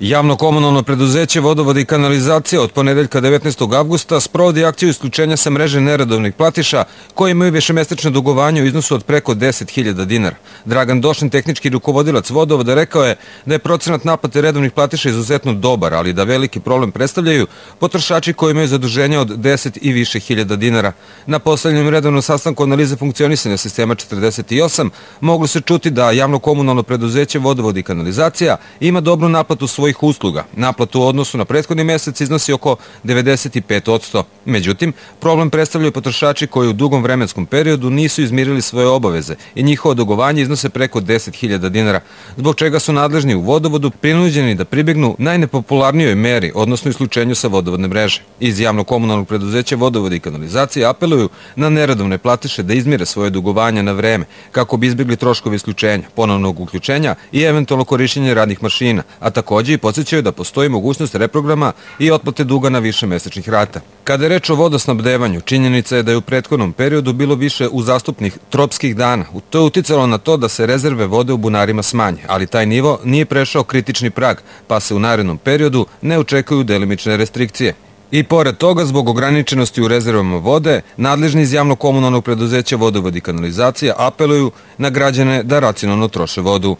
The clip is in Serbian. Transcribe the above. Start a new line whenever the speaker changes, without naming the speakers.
Javno komunalno preduzeće Vodovod i kanalizacija od ponedeljka 19. avgusta sprovodi akciju isključenja sa mreže neredovnih platiša koji imaju višemesečno dugovanje u iznosu od preko 10.000 dinara. Dragan Došin, tehnički rukovodilac Vodovoda, rekao je da je procenat naplate redovnih platiša izuzetno dobar, ali da veliki problem predstavljaju potrošači koji imaju zaduženja od 10 i više hiljada dinara. Na poslednjem redovnom sastanku analize funkcionisanja sistema 48 moglo se čuti da javno komunalno preduzeće Vodovod i kanalizacija ima dobru naplatu svojih svojih usluga. Naplatu u odnosu na prethodni mesec iznosi oko 95%. Međutim, problem predstavljaju potrošači koji u dugom vremenskom periodu nisu izmirili svoje obaveze i njihovo dugovanje iznose preko 10.000 dinara, zbog čega su nadležni u vodovodu prinuđeni da pribegnu najnepopularnijoj meri, odnosno isključenju sa vodovodne mreže. Iz javno komunalnog preduzeća vodovode i kanalizacije apeluju na neradovne platiše da izmire svoje dugovanja na vreme, kako bi izbjegli troškovi isključenja, ponovnog uključenja i eventualno korišćenje radnih mašina, a takođe i podsjećaju da postoji mogućnost reprograma i otplate duga na više mesečnih rata. Kada je reč o vodosnabdevanju, činjenica je da je u prethodnom periodu bilo više uzastupnih tropskih dana. To je uticalo na to da se rezerve vode u bunarima smanje, ali taj nivo nije prešao kritični prag, pa se u narednom periodu ne očekuju delimične restrikcije. I pored toga, zbog ograničenosti u rezervama vode, nadležni iz javno-komunalnog preduzeća vodovod i kanalizacija apeluju na građane da racionalno troše vodu.